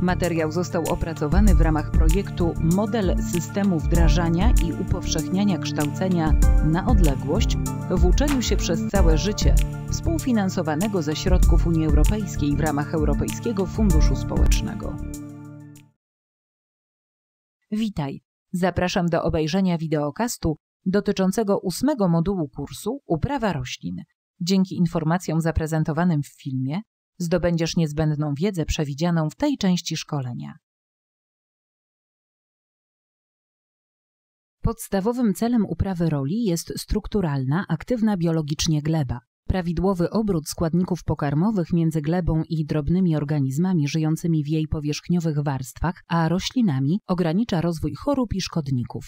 Materiał został opracowany w ramach projektu Model systemu wdrażania i upowszechniania kształcenia na odległość w uczeniu się przez całe życie, współfinansowanego ze środków Unii Europejskiej w ramach Europejskiego Funduszu Społecznego. Witaj. Zapraszam do obejrzenia wideokastu dotyczącego ósmego modułu kursu Uprawa roślin. Dzięki informacjom zaprezentowanym w filmie zdobędziesz niezbędną wiedzę przewidzianą w tej części szkolenia. Podstawowym celem uprawy roli jest strukturalna, aktywna biologicznie gleba. Prawidłowy obrót składników pokarmowych między glebą i drobnymi organizmami żyjącymi w jej powierzchniowych warstwach, a roślinami ogranicza rozwój chorób i szkodników.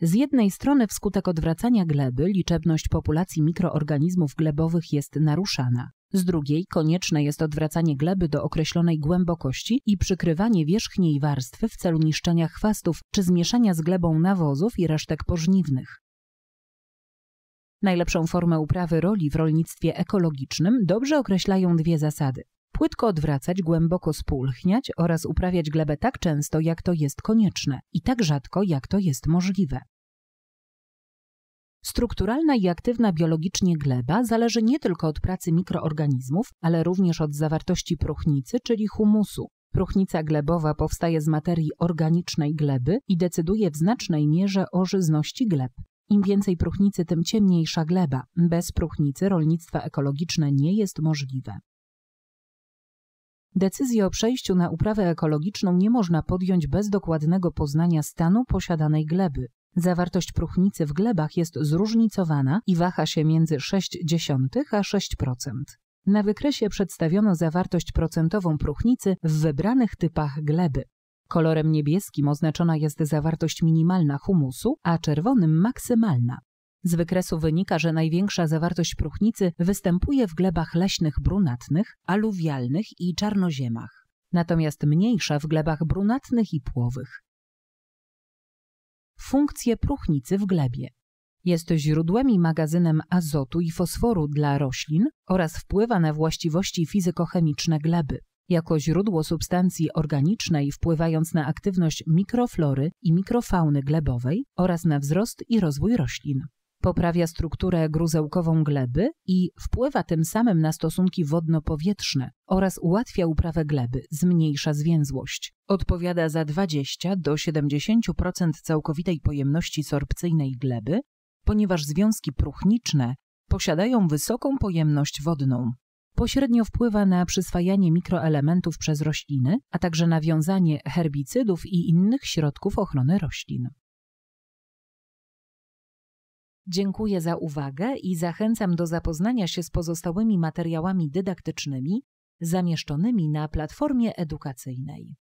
Z jednej strony wskutek odwracania gleby liczebność populacji mikroorganizmów glebowych jest naruszana. Z drugiej konieczne jest odwracanie gleby do określonej głębokości i przykrywanie wierzchniej warstwy w celu niszczenia chwastów czy zmieszania z glebą nawozów i resztek pożniwnych. Najlepszą formę uprawy roli w rolnictwie ekologicznym dobrze określają dwie zasady. Płytko odwracać, głęboko spulchniać oraz uprawiać glebę tak często, jak to jest konieczne i tak rzadko, jak to jest możliwe. Strukturalna i aktywna biologicznie gleba zależy nie tylko od pracy mikroorganizmów, ale również od zawartości próchnicy, czyli humusu. Próchnica glebowa powstaje z materii organicznej gleby i decyduje w znacznej mierze o żyzności gleb. Im więcej próchnicy, tym ciemniejsza gleba. Bez próchnicy rolnictwo ekologiczne nie jest możliwe. Decyzję o przejściu na uprawę ekologiczną nie można podjąć bez dokładnego poznania stanu posiadanej gleby. Zawartość próchnicy w glebach jest zróżnicowana i waha się między 0,6 a 6%. Na wykresie przedstawiono zawartość procentową próchnicy w wybranych typach gleby. Kolorem niebieskim oznaczona jest zawartość minimalna humusu, a czerwonym maksymalna. Z wykresu wynika, że największa zawartość próchnicy występuje w glebach leśnych brunatnych, aluwialnych i czarnoziemach, natomiast mniejsza w glebach brunatnych i płowych. Funkcje próchnicy w glebie. Jest źródłem i magazynem azotu i fosforu dla roślin oraz wpływa na właściwości fizykochemiczne gleby. Jako źródło substancji organicznej wpływając na aktywność mikroflory i mikrofauny glebowej oraz na wzrost i rozwój roślin poprawia strukturę gruzełkową gleby i wpływa tym samym na stosunki wodno-powietrzne oraz ułatwia uprawę gleby, zmniejsza zwięzłość. Odpowiada za 20 do 70% całkowitej pojemności sorpcyjnej gleby, ponieważ związki próchniczne posiadają wysoką pojemność wodną. Pośrednio wpływa na przyswajanie mikroelementów przez rośliny, a także nawiązanie herbicydów i innych środków ochrony roślin. Dziękuję za uwagę i zachęcam do zapoznania się z pozostałymi materiałami dydaktycznymi zamieszczonymi na platformie edukacyjnej.